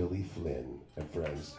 Billy Flynn and friends.